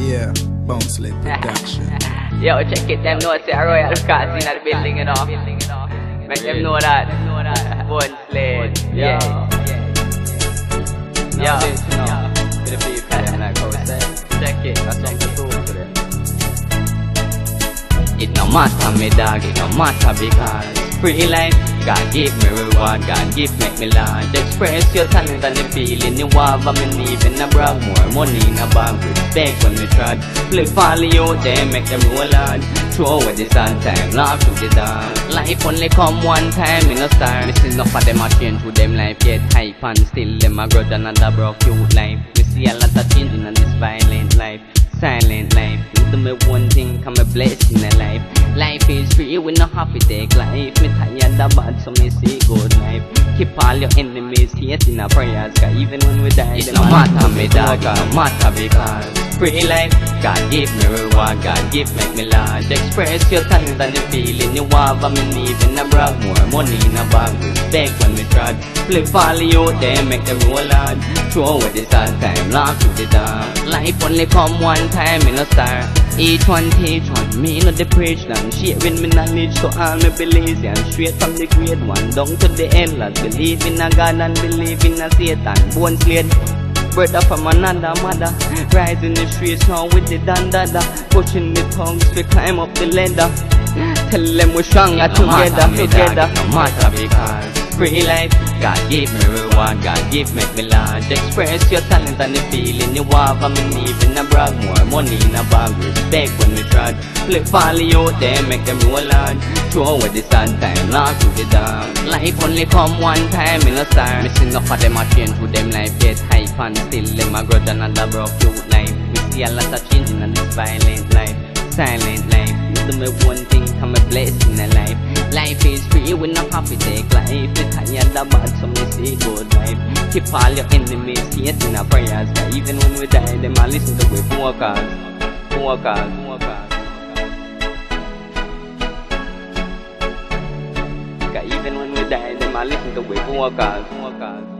Yeah, Bone Slade Production. Yo, check it, them know say a royal cast in the building, you know. Make them know that. One sled. Yeah. Yo. To the people, them like how we say. Check it. That's something to prove to them. It no matter me dog, it no matter because free life. God give me reward, God give make me large. Express your talent and the feeling you have. In need in a brag more money in a bag. Respect when we trod. Flip follow you, they make them roll hard. Throw away the sun time, laugh to the dark. Life only come one time in a star. This is enough for them a change to them life. Get hype and still them a grudge another broke you life. We see a lot of changing in this violent life. Silent life, do me one thing, come a blessing in life. Free, not have to take life. Me tired of bad, so me say good life. Keep all your enemies hating our prayers, cause even when we die, it no matter me dog, no matter because free life. God give me reward, God give make me large. Express your talent and the feeling you have. I'm in need in a brag, more money in a bag. Respect when we trod. Flip follow you, they make them roll hard. Throw away the sad time, laugh to the dark. Life only come one time in a star. Each one teach one, me not the preach them. Sharing me knowledge to all me beliefs and straight from the grade one down to the end, endless. Believe in a God and believe in a Satan. Born slave, brother from another mother. Rise in the streets now with the dandada. Pushing the tongues to climb up the ladder. Tell them we're stronger together, together. No matter because free life. God give me reward, God give make me large. Express your talent and the feeling you have. I'm in need in a brag, more money in a bag. Respect when we trod. Flip follow you, they make them roll hard. Throw away the sun time, laugh to the dark. Life only come one time in a star. Missing enough of them a change to them life. Get hype and still them a grudge another broke you life. We see a lot of change in this violent life. Silent life, you do me one thing, come a blessing in life. Life is free, we not have to take life. We tired of bad, so me say good life. Keep all your enemies in our prayers, cause even when we die, them a listen to we focus, focus, focus. Cause even when we die, them a listen to we focus, focus.